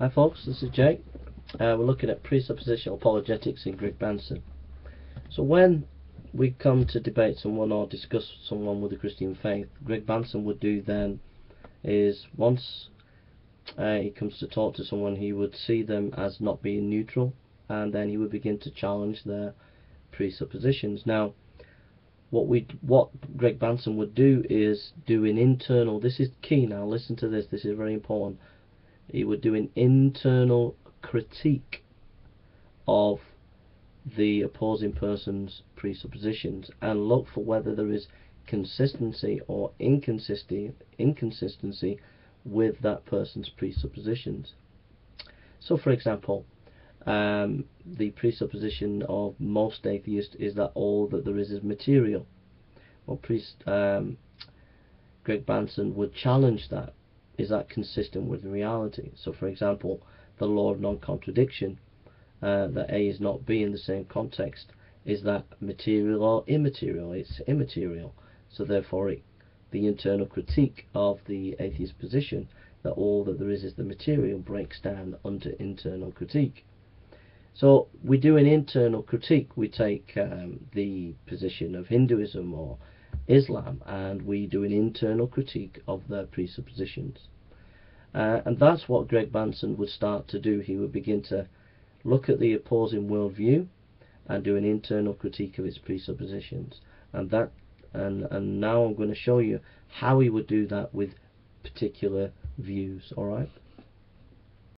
Hi folks, this is Jake. Uh, we're looking at presuppositional apologetics in Greg Bahnsen. So when we come to debate someone or discuss someone with a Christian faith, Greg Bahnsen would do then is once uh, he comes to talk to someone, he would see them as not being neutral, and then he would begin to challenge their presuppositions. Now, what we what Greg Bahnsen would do is do an internal. This is key. Now, listen to this. This is very important he would do an internal critique of the opposing person's presuppositions and look for whether there is consistency or inconsistency inconsistency with that person's presuppositions. So, for example, um, the presupposition of most atheists is that all that there is is material. Well, priest, um, Greg Bahnsen would challenge that is that consistent with reality? So, for example, the law of non-contradiction, uh, that A is not B in the same context, is that material or immaterial? It's immaterial. So therefore, it, the internal critique of the atheist position that all that there is is the material breaks down under internal critique. So we do an internal critique. We take um, the position of Hinduism or Islam and we do an internal critique of their presuppositions. Uh, and that's what Greg Bahnsen would start to do. He would begin to look at the opposing worldview and do an internal critique of its presuppositions. And that and and now I'm going to show you how he would do that with particular views. All right.